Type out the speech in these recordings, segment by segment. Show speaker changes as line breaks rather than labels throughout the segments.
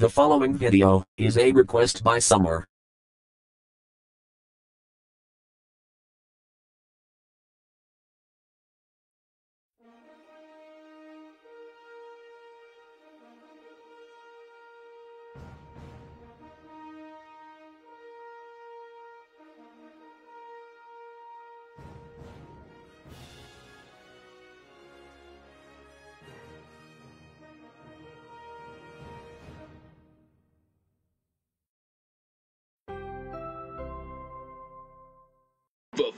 The following video is a request by Summer.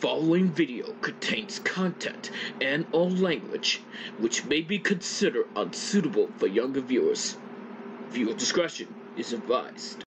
Following video contains content and all language which may be considered unsuitable for younger viewers. Viewer discretion is advised.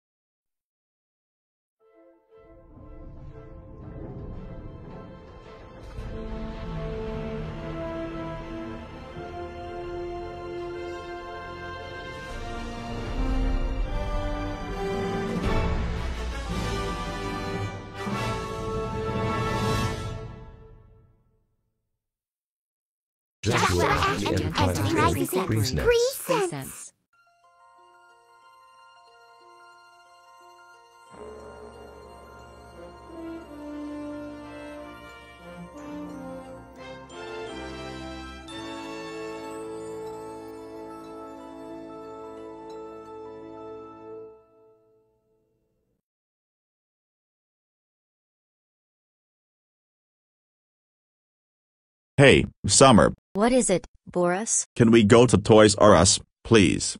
Hey, Summer,
What is it, Boris?
can we go to Toys R Us, please?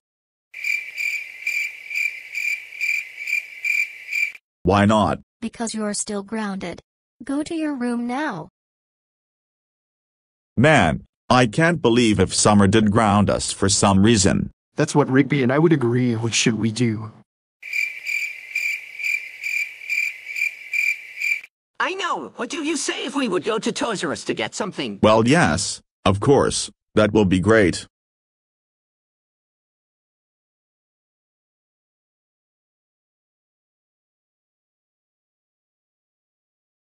Why not?
Because you're still grounded. Go to your room now.
Man, I can't believe if Summer did ground us for some reason.
That's what Rigby and I would agree. What should we do?
I know. What do you say if we would go to Toys R Us to get something?
Well, yes, of course, that will be great.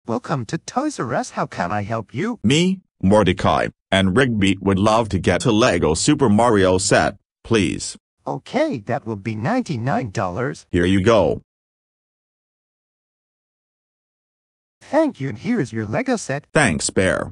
Welcome to Toys R Us. How can I help you?
Me, Mordecai, and Rigby would love to get a Lego Super Mario set, please.
Okay, that will be $99.
Here you go.
Thank you, and here's your Lego set.
Thanks, Bear.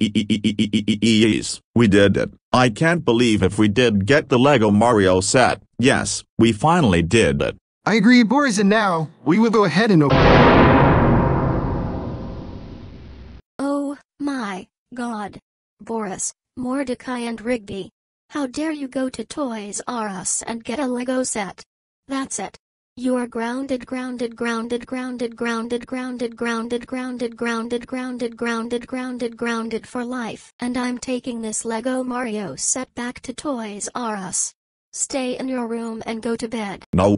Yes, we did it. I can't believe if we did get the Lego Mario set. Yes, we finally did it.
I agree, Boris, and now we will go ahead and open.
Oh, my God. Boris, Mordecai, and Rigby. How dare you go to Toys R Us and get a Lego set? That's it. You are grounded, grounded, grounded, grounded, grounded, grounded, grounded, grounded, grounded, grounded, grounded, grounded, grounded for life. And I'm taking this Lego Mario set back to Toys R Us. Stay in your room and go to bed.
No.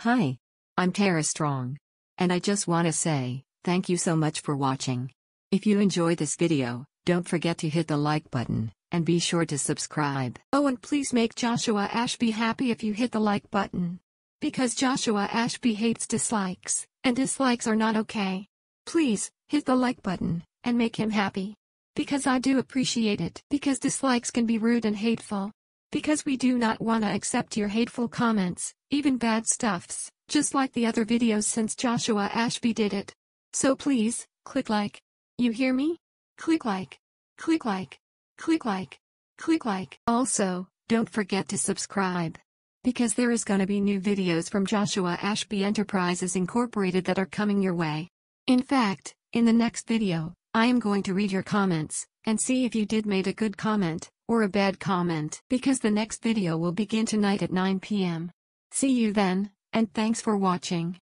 Hi, I'm Tara Strong. And I just want to say, thank you so much for watching. If you enjoy this video, don't forget to hit the like button, and be sure to subscribe. Oh and please make Joshua Ashby happy if you hit the like button. Because Joshua Ashby hates dislikes, and dislikes are not okay. Please, hit the like button, and make him happy. Because I do appreciate it. Because dislikes can be rude and hateful. Because we do not wanna accept your hateful comments, even bad stuffs, just like the other videos since Joshua Ashby did it. So please, click like. You hear me? Click like. Click like. Click like. Click like. Also, don't forget to subscribe. Because there is gonna be new videos from Joshua Ashby Enterprises Incorporated that are coming your way. In fact, in the next video, I am going to read your comments, and see if you did made a good comment, or a bad comment. Because the next video will begin tonight at 9 p.m. See you then, and thanks for watching.